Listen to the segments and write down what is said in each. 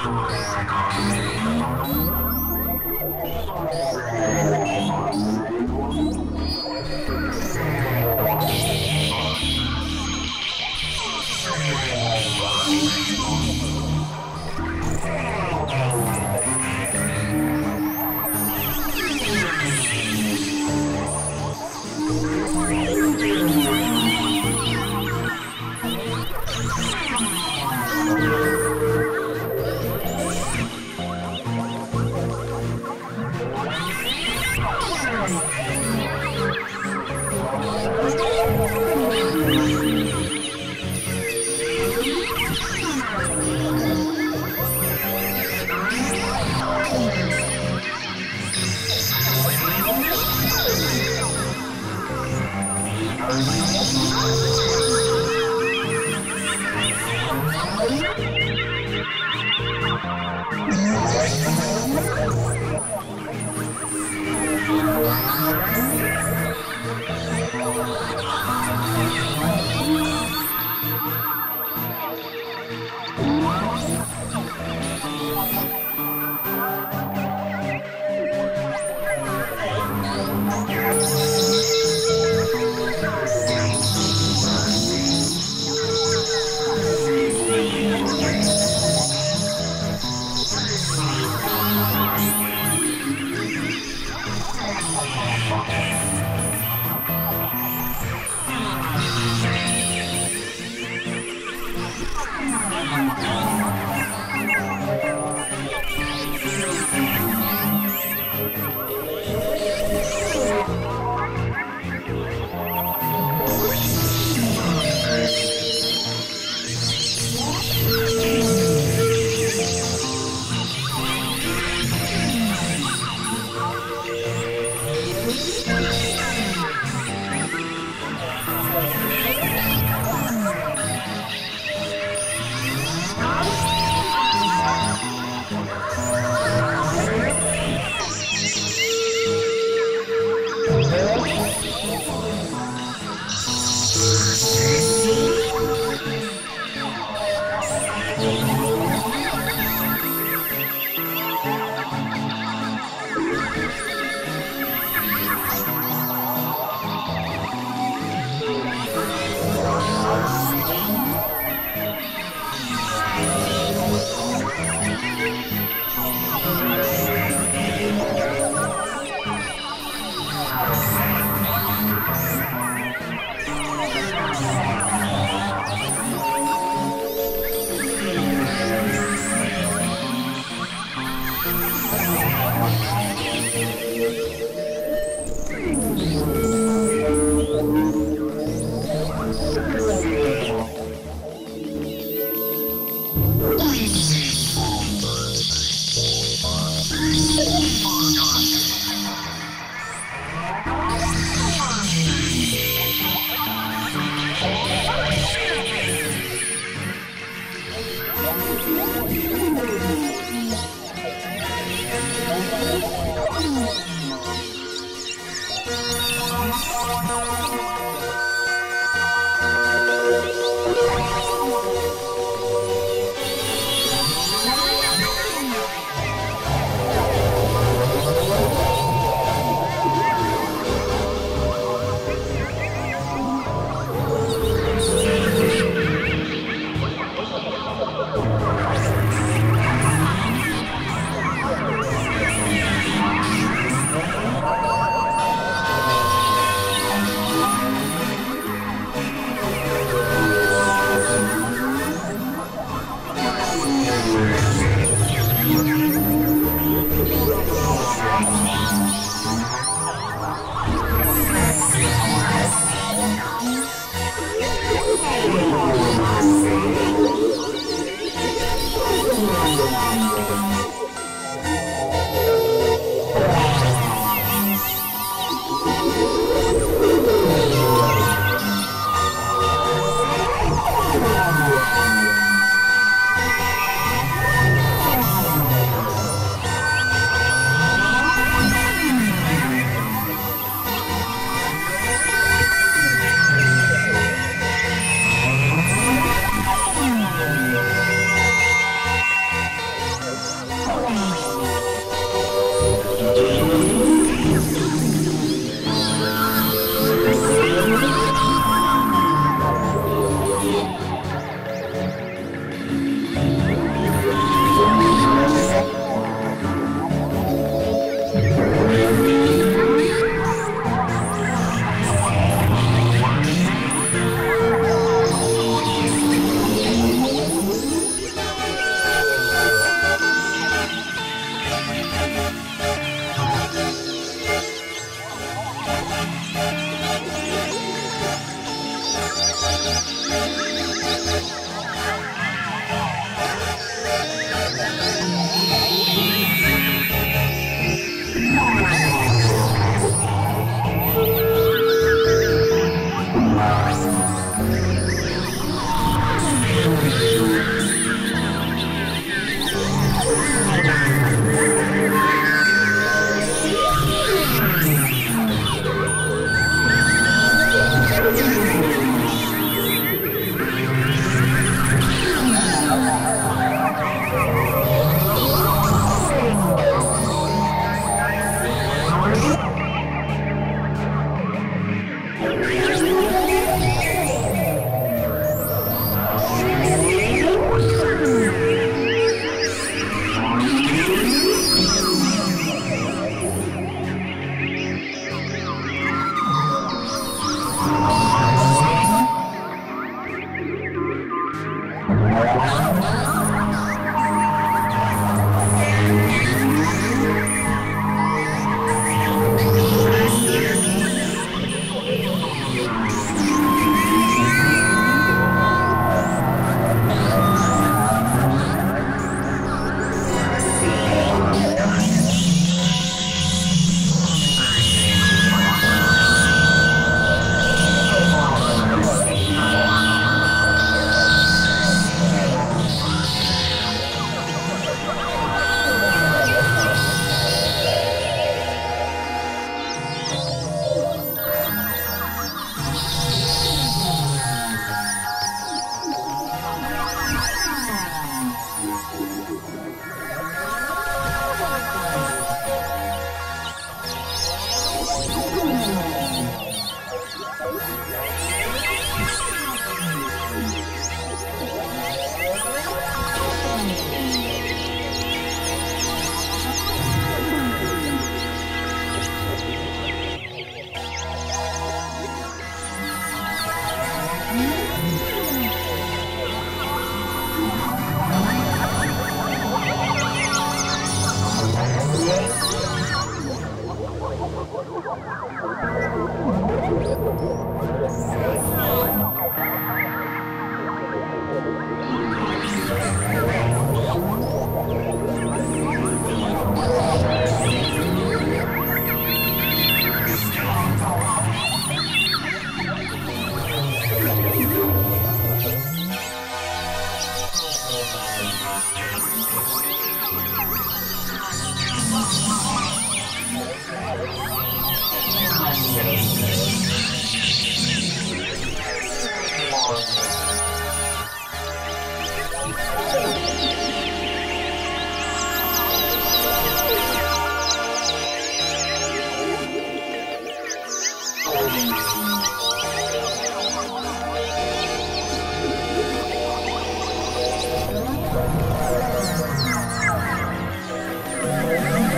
Come on, come. Música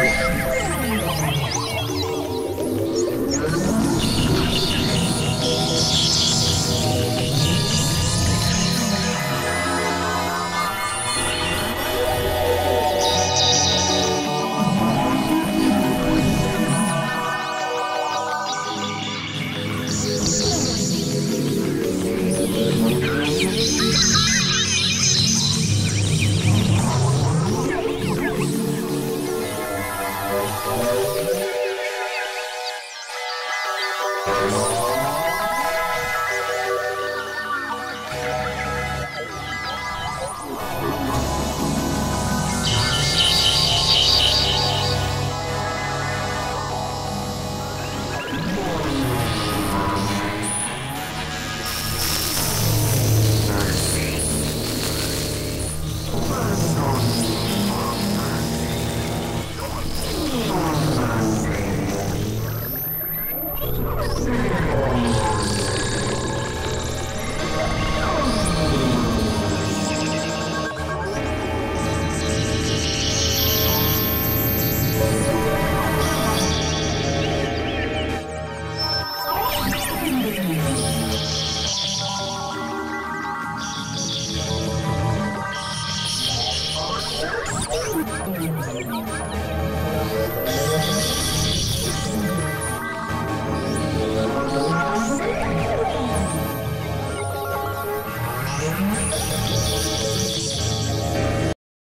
すげえ!